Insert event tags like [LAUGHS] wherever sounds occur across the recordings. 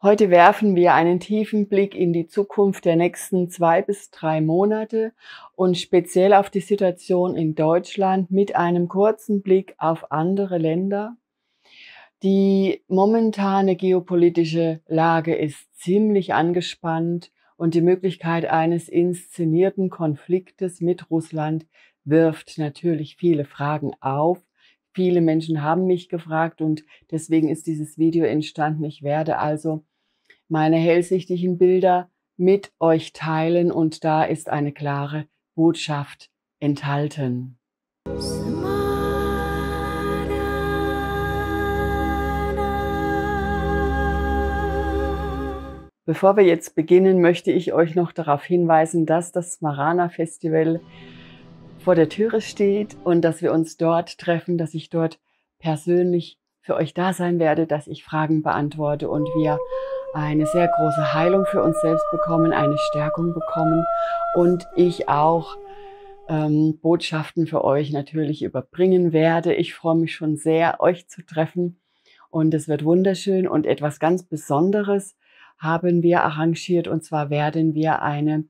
Heute werfen wir einen tiefen Blick in die Zukunft der nächsten zwei bis drei Monate und speziell auf die Situation in Deutschland mit einem kurzen Blick auf andere Länder. Die momentane geopolitische Lage ist ziemlich angespannt und die Möglichkeit eines inszenierten Konfliktes mit Russland wirft natürlich viele Fragen auf. Viele Menschen haben mich gefragt und deswegen ist dieses Video entstanden. Ich werde also meine hellsichtigen Bilder mit euch teilen und da ist eine klare Botschaft enthalten. Bevor wir jetzt beginnen, möchte ich euch noch darauf hinweisen, dass das Smarana Festival vor der Türe steht und dass wir uns dort treffen, dass ich dort persönlich für euch da sein werde, dass ich Fragen beantworte und wir eine sehr große Heilung für uns selbst bekommen, eine Stärkung bekommen und ich auch ähm, Botschaften für euch natürlich überbringen werde. Ich freue mich schon sehr, euch zu treffen und es wird wunderschön und etwas ganz Besonderes haben wir arrangiert und zwar werden wir eine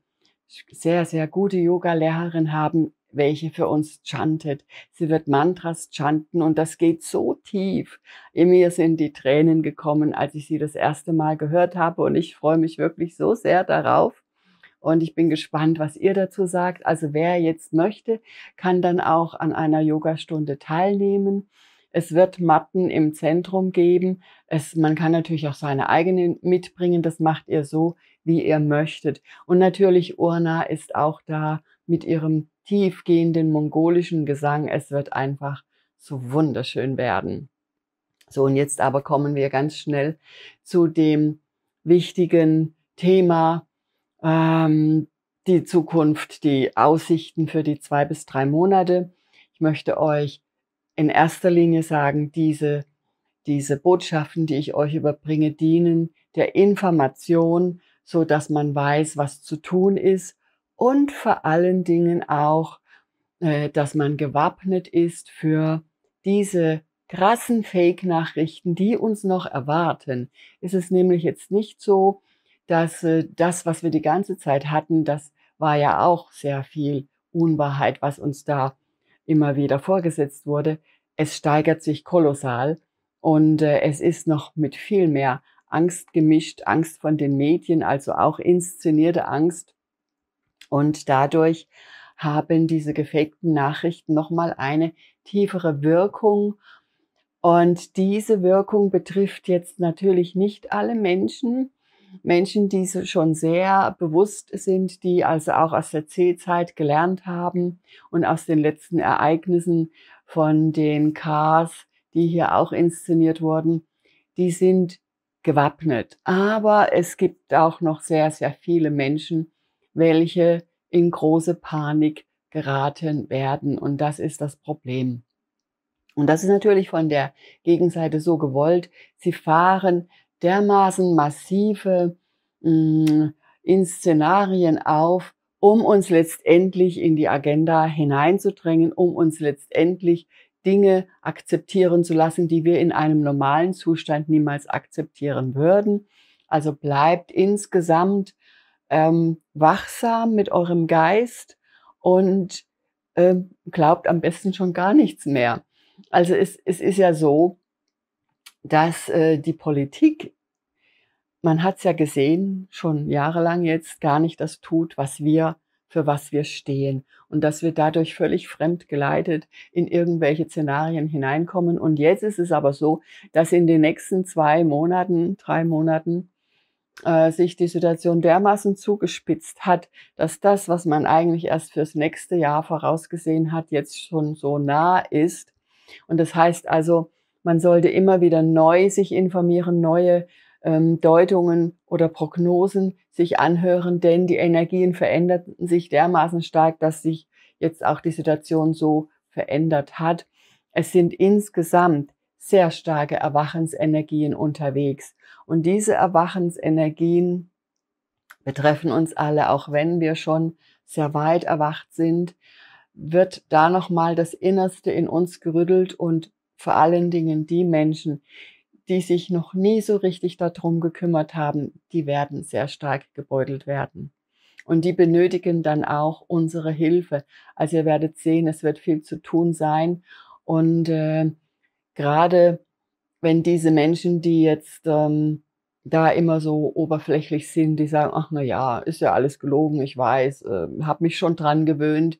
sehr, sehr gute Yoga-Lehrerin haben, welche für uns chantet. Sie wird Mantras chanten und das geht so tief. In mir sind die Tränen gekommen, als ich sie das erste Mal gehört habe und ich freue mich wirklich so sehr darauf. Und ich bin gespannt, was ihr dazu sagt. Also wer jetzt möchte, kann dann auch an einer Yogastunde teilnehmen. Es wird Matten im Zentrum geben. Es, man kann natürlich auch seine eigenen mitbringen. Das macht ihr so, wie ihr möchtet. Und natürlich Urna ist auch da mit ihrem tiefgehenden mongolischen Gesang. Es wird einfach so wunderschön werden. So, und jetzt aber kommen wir ganz schnell zu dem wichtigen Thema, ähm, die Zukunft, die Aussichten für die zwei bis drei Monate. Ich möchte euch in erster Linie sagen, diese, diese Botschaften, die ich euch überbringe, dienen der Information, so dass man weiß, was zu tun ist und vor allen Dingen auch, äh, dass man gewappnet ist für diese krassen Fake-Nachrichten, die uns noch erwarten. Ist es nämlich jetzt nicht so, dass äh, das, was wir die ganze Zeit hatten, das war ja auch sehr viel Unwahrheit, was uns da immer wieder vorgesetzt wurde. Es steigert sich kolossal und äh, es ist noch mit viel mehr Angst gemischt, Angst von den Medien, also auch inszenierte Angst und dadurch haben diese gefakten Nachrichten nochmal eine tiefere Wirkung. Und diese Wirkung betrifft jetzt natürlich nicht alle Menschen. Menschen, die schon sehr bewusst sind, die also auch aus der C-Zeit gelernt haben und aus den letzten Ereignissen von den Cars, die hier auch inszeniert wurden, die sind gewappnet. Aber es gibt auch noch sehr, sehr viele Menschen, welche in große Panik geraten werden. Und das ist das Problem. Und das ist natürlich von der Gegenseite so gewollt. Sie fahren dermaßen massive mh, mm, in Szenarien auf, um uns letztendlich in die Agenda hineinzudrängen, um uns letztendlich Dinge akzeptieren zu lassen, die wir in einem normalen Zustand niemals akzeptieren würden. Also bleibt insgesamt ähm, wachsam mit eurem Geist und äh, glaubt am besten schon gar nichts mehr. Also es, es ist ja so, dass äh, die Politik, man hat es ja gesehen, schon jahrelang jetzt gar nicht das tut, was wir, für was wir stehen. Und dass wir dadurch völlig fremd geleitet in irgendwelche Szenarien hineinkommen. Und jetzt ist es aber so, dass in den nächsten zwei Monaten, drei Monaten, äh, sich die Situation dermaßen zugespitzt hat, dass das, was man eigentlich erst fürs nächste Jahr vorausgesehen hat, jetzt schon so nah ist. Und das heißt also, man sollte immer wieder neu sich informieren, neue ähm, Deutungen oder Prognosen sich anhören, denn die Energien veränderten sich dermaßen stark, dass sich jetzt auch die Situation so verändert hat. Es sind insgesamt sehr starke Erwachensenergien unterwegs. Und diese Erwachensenergien betreffen uns alle, auch wenn wir schon sehr weit erwacht sind, wird da nochmal das Innerste in uns gerüttelt und vor allen Dingen die Menschen, die sich noch nie so richtig darum gekümmert haben, die werden sehr stark gebeutelt werden. Und die benötigen dann auch unsere Hilfe. Also ihr werdet sehen, es wird viel zu tun sein. Und äh, gerade wenn diese Menschen, die jetzt ähm, da immer so oberflächlich sind, die sagen, ach na ja, ist ja alles gelogen, ich weiß, äh, habe mich schon dran gewöhnt,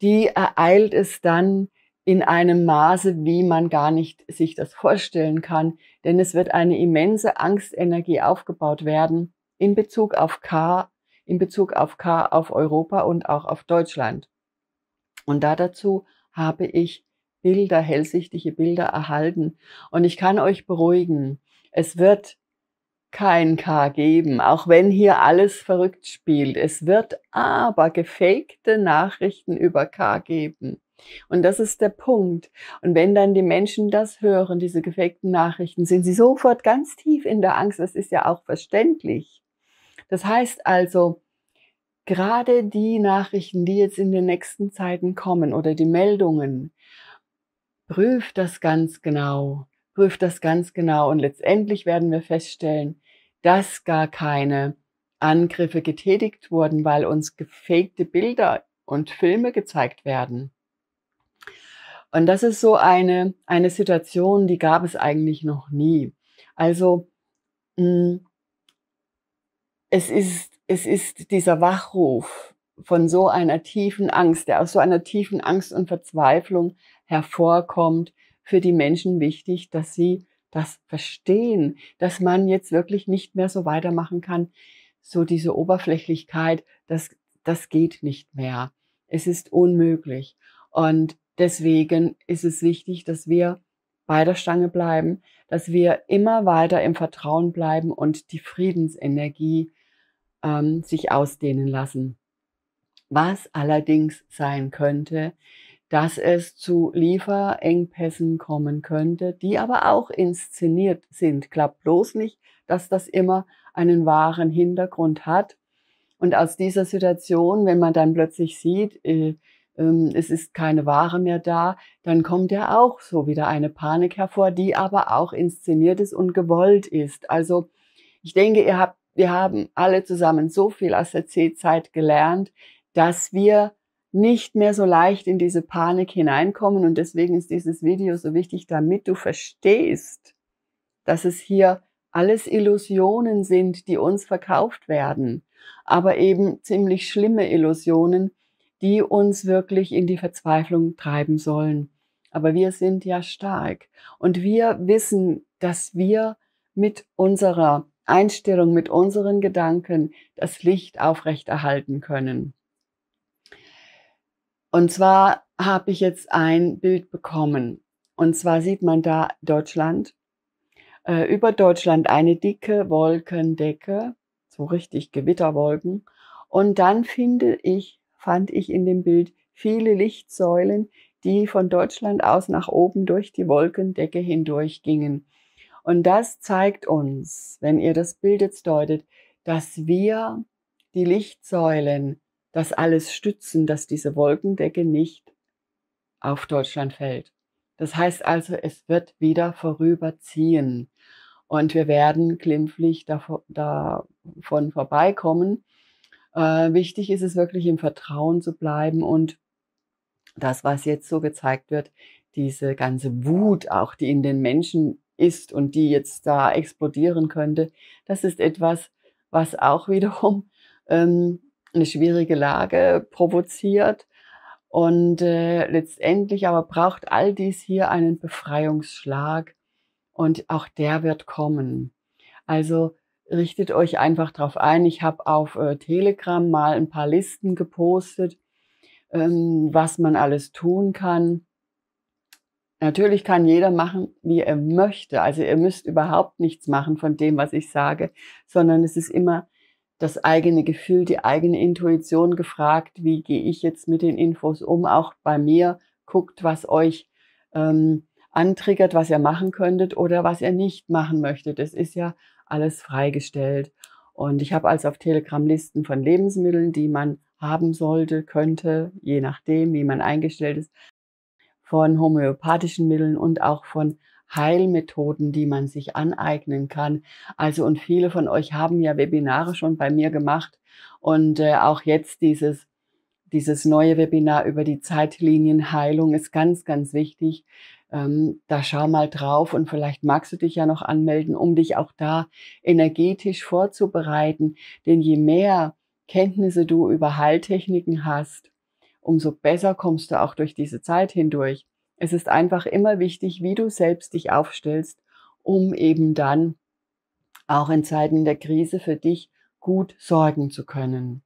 die ereilt es dann in einem Maße, wie man gar nicht sich das vorstellen kann, denn es wird eine immense Angstenergie aufgebaut werden in Bezug auf K, in Bezug auf K auf Europa und auch auf Deutschland. Und da dazu habe ich Bilder, hellsichtige Bilder erhalten. Und ich kann euch beruhigen, es wird kein K geben, auch wenn hier alles verrückt spielt. Es wird aber gefakte Nachrichten über K geben. Und das ist der Punkt. Und wenn dann die Menschen das hören, diese gefakten Nachrichten, sind sie sofort ganz tief in der Angst. Das ist ja auch verständlich. Das heißt also, gerade die Nachrichten, die jetzt in den nächsten Zeiten kommen oder die Meldungen, prüft das ganz genau prüft das ganz genau und letztendlich werden wir feststellen, dass gar keine Angriffe getätigt wurden, weil uns gefakte Bilder und Filme gezeigt werden. Und das ist so eine, eine Situation, die gab es eigentlich noch nie. Also hm, es, ist, es ist dieser Wachruf von so einer tiefen Angst, der aus so einer tiefen Angst und Verzweiflung hervorkommt, für die Menschen wichtig, dass sie das verstehen, dass man jetzt wirklich nicht mehr so weitermachen kann. So diese Oberflächlichkeit, das, das geht nicht mehr. Es ist unmöglich. Und deswegen ist es wichtig, dass wir bei der Stange bleiben, dass wir immer weiter im Vertrauen bleiben und die Friedensenergie ähm, sich ausdehnen lassen. Was allerdings sein könnte, dass es zu Lieferengpässen kommen könnte, die aber auch inszeniert sind. Klappt bloß nicht, dass das immer einen wahren Hintergrund hat. Und aus dieser Situation, wenn man dann plötzlich sieht, äh, äh, es ist keine Ware mehr da, dann kommt ja auch so wieder eine Panik hervor, die aber auch inszeniert ist und gewollt ist. Also ich denke, ihr habt, wir haben alle zusammen so viel aus der C-Zeit gelernt, dass wir nicht mehr so leicht in diese Panik hineinkommen. Und deswegen ist dieses Video so wichtig, damit du verstehst, dass es hier alles Illusionen sind, die uns verkauft werden, aber eben ziemlich schlimme Illusionen, die uns wirklich in die Verzweiflung treiben sollen. Aber wir sind ja stark und wir wissen, dass wir mit unserer Einstellung, mit unseren Gedanken das Licht aufrechterhalten können. Und zwar habe ich jetzt ein Bild bekommen. Und zwar sieht man da Deutschland. Äh, über Deutschland eine dicke Wolkendecke, so richtig Gewitterwolken. Und dann finde ich, fand ich in dem Bild viele Lichtsäulen, die von Deutschland aus nach oben durch die Wolkendecke hindurch gingen. Und das zeigt uns, wenn ihr das Bild jetzt deutet, dass wir die Lichtsäulen das alles stützen, dass diese Wolkendecke nicht auf Deutschland fällt. Das heißt also, es wird wieder vorüberziehen und wir werden glimpflich davon, vorbeikommen. Äh, wichtig ist es wirklich im Vertrauen zu bleiben und das, was jetzt so gezeigt wird, diese ganze Wut auch, die in den Menschen ist und die jetzt da explodieren könnte, das ist etwas, was auch [LAUGHS] wiederum ähm, eine schwierige Lage provoziert. Und äh, letztendlich aber braucht all dies hier einen Befreiungsschlag und auch der wird kommen. Also richtet euch einfach darauf ein. Ich habe auf äh, Telegram mal ein paar Listen gepostet, ähm, was man alles tun kann. Natürlich kann jeder machen, wie er möchte. Also ihr müsst überhaupt nichts machen von dem, was ich sage, sondern es ist immer das eigene Gefühl, die eigene Intuition gefragt, wie gehe ich jetzt mit den Infos um, auch bei mir, guckt, was euch ähm, antriggert, was ihr machen könntet oder was ihr nicht machen möchtet. Das ist ja alles freigestellt. Und ich habe also auf Telegram Listen von Lebensmitteln, die man haben sollte, könnte, je nachdem, wie man eingestellt ist, von homöopathischen Mitteln und auch von Heilmethoden, die man sich aneignen kann. Also und viele von euch haben ja Webinare schon bei mir gemacht und äh, auch jetzt dieses dieses neue Webinar über die Zeitlinienheilung ist ganz, ganz wichtig. Ähm, da schau mal drauf und vielleicht magst du dich ja noch anmelden, um dich auch da energetisch vorzubereiten. Denn je mehr Kenntnisse du über Heiltechniken hast, umso besser kommst du auch durch diese Zeit hindurch. Es ist einfach immer wichtig, wie du selbst dich aufstellst, um eben dann auch in Zeiten der Krise für dich gut sorgen zu können.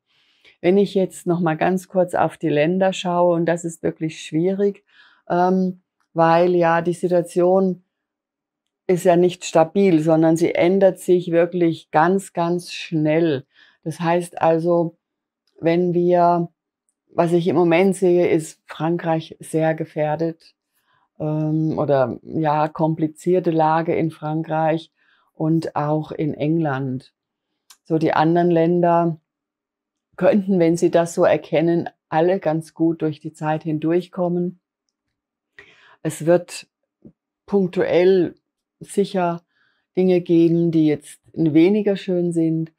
Wenn ich jetzt noch mal ganz kurz auf die Länder schaue, und das ist wirklich schwierig, ähm, weil ja die Situation ist ja nicht stabil, sondern sie ändert sich wirklich ganz, ganz schnell. Das heißt also, wenn wir, was ich im Moment sehe, ist Frankreich sehr gefährdet ähm, oder ja, komplizierte Lage in Frankreich und auch in England. So die anderen Länder könnten, wenn sie das so erkennen, alle ganz gut durch die Zeit hindurchkommen. Es wird punktuell sicher Dinge geben, die jetzt weniger schön sind,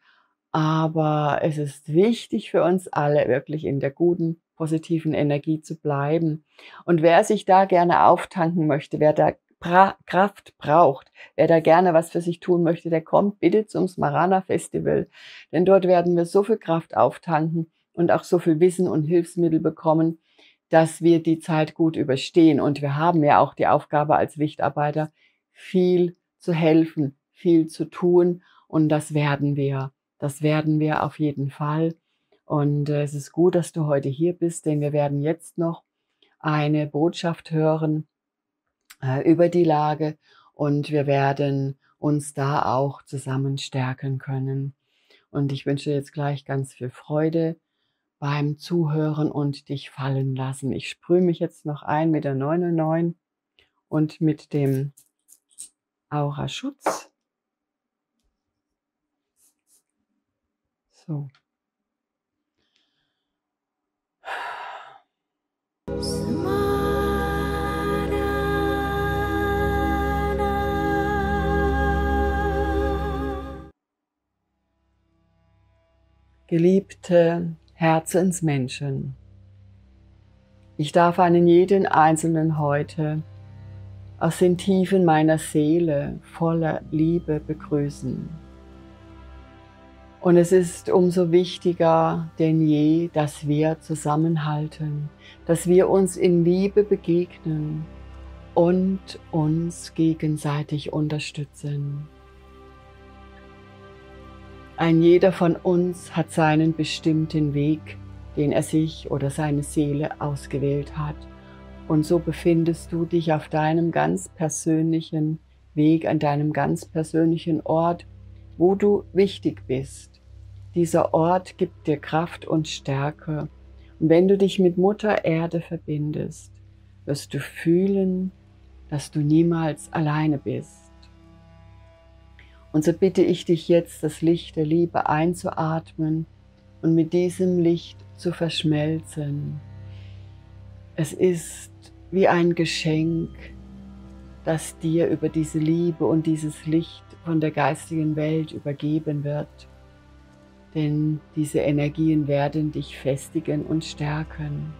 aber es ist wichtig für uns alle, wirklich in der guten, positiven Energie zu bleiben. Und wer sich da gerne auftanken möchte, wer da Bra Kraft braucht, wer da gerne was für sich tun möchte, der kommt bitte zum Smarana Festival. Denn dort werden wir so viel Kraft auftanken und auch so viel Wissen und Hilfsmittel bekommen, dass wir die Zeit gut überstehen. Und wir haben ja auch die Aufgabe als Lichtarbeiter, viel zu helfen, viel zu tun. Und das werden wir. Das werden wir auf jeden Fall. Und äh, es ist gut, dass du heute hier bist, denn wir werden jetzt noch eine Botschaft hören äh, über die Lage und wir werden uns da auch zusammen stärken können. Und ich wünsche jetzt gleich ganz viel Freude beim Zuhören und dich fallen lassen. Ich sprühe mich jetzt noch ein mit der 99 und mit dem Aura Schutz. So. Geliebte Herzensmenschen, ich darf einen jeden Einzelnen heute aus den Tiefen meiner Seele voller Liebe begrüßen. Und es ist umso wichtiger denn je, dass wir zusammenhalten, dass wir uns in Liebe begegnen und uns gegenseitig unterstützen. Ein jeder von uns hat seinen bestimmten Weg, den er sich oder seine Seele ausgewählt hat. Und so befindest du dich auf deinem ganz persönlichen Weg, an deinem ganz persönlichen Ort, wo du wichtig bist. Dieser Ort gibt dir Kraft und Stärke. Und wenn du dich mit Mutter Erde verbindest, wirst du fühlen, dass du niemals alleine bist. Und so bitte ich dich jetzt, das Licht der Liebe einzuatmen und mit diesem Licht zu verschmelzen. Es ist wie ein Geschenk, das dir über diese Liebe und dieses Licht von der geistigen Welt übergeben wird. Denn diese Energien werden dich festigen und stärken.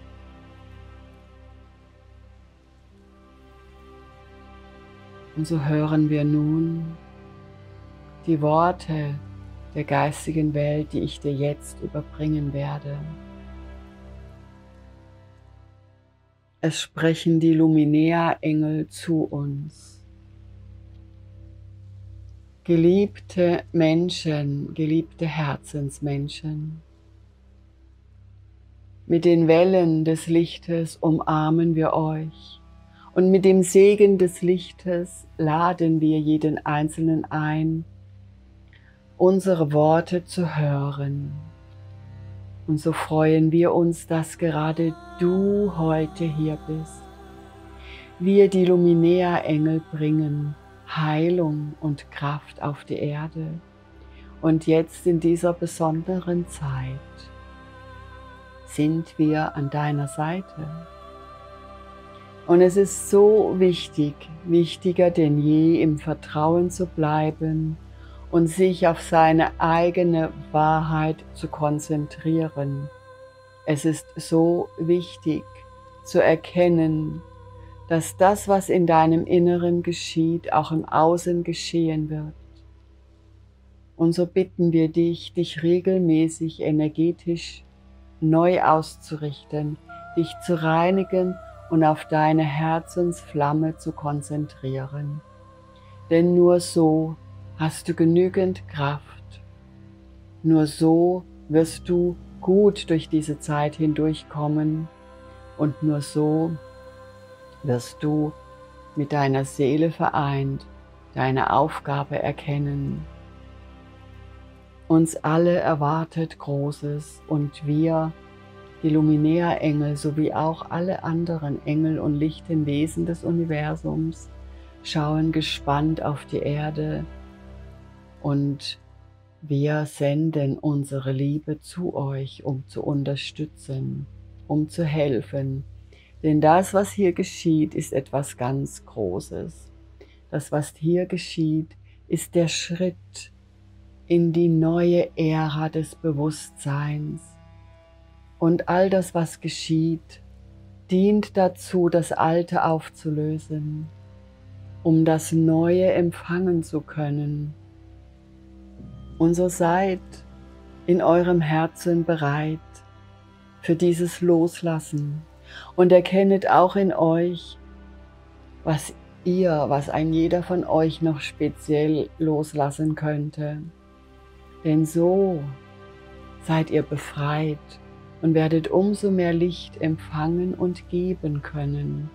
Und so hören wir nun die Worte der geistigen Welt, die ich dir jetzt überbringen werde. Es sprechen die Luminea-Engel zu uns. Geliebte Menschen, geliebte Herzensmenschen, mit den Wellen des Lichtes umarmen wir euch und mit dem Segen des Lichtes laden wir jeden Einzelnen ein, unsere Worte zu hören. Und so freuen wir uns, dass gerade du heute hier bist. Wir, die Luminea-Engel, bringen Heilung und Kraft auf die Erde. Und jetzt in dieser besonderen Zeit sind wir an deiner Seite. Und es ist so wichtig, wichtiger denn je, im Vertrauen zu bleiben und sich auf seine eigene Wahrheit zu konzentrieren. Es ist so wichtig zu erkennen, dass das, was in deinem Inneren geschieht, auch im Außen geschehen wird. Und so bitten wir dich, dich regelmäßig energetisch neu auszurichten, dich zu reinigen und auf deine Herzensflamme zu konzentrieren. Denn nur so hast du genügend Kraft. Nur so wirst du gut durch diese Zeit hindurchkommen und nur so wirst du mit deiner Seele vereint deine Aufgabe erkennen. Uns alle erwartet Großes und wir, die Luminärengel sowie auch alle anderen Engel und lichten Wesen des Universums, schauen gespannt auf die Erde und wir senden unsere Liebe zu euch, um zu unterstützen, um zu helfen. Denn das, was hier geschieht, ist etwas ganz Großes. Das, was hier geschieht, ist der Schritt in die neue Ära des Bewusstseins. Und all das, was geschieht, dient dazu, das Alte aufzulösen, um das Neue empfangen zu können und so seid in eurem Herzen bereit für dieses Loslassen und erkennet auch in euch, was ihr, was ein jeder von euch noch speziell loslassen könnte. Denn so seid ihr befreit und werdet umso mehr Licht empfangen und geben können.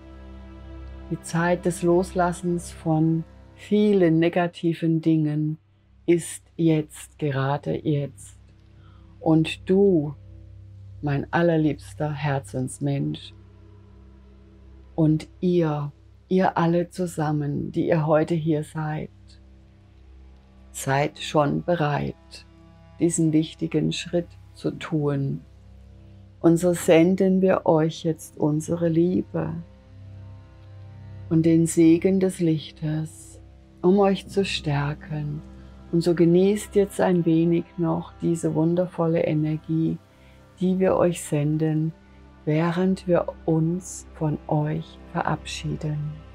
Die Zeit des Loslassens von vielen negativen Dingen ist jetzt, gerade jetzt. Und du, mein allerliebster Herzensmensch, und ihr, ihr alle zusammen, die ihr heute hier seid, seid schon bereit, diesen wichtigen Schritt zu tun. Und so senden wir euch jetzt unsere Liebe und den Segen des Lichtes, um euch zu stärken. Und so genießt jetzt ein wenig noch diese wundervolle Energie, die wir euch senden, während wir uns von euch verabschieden.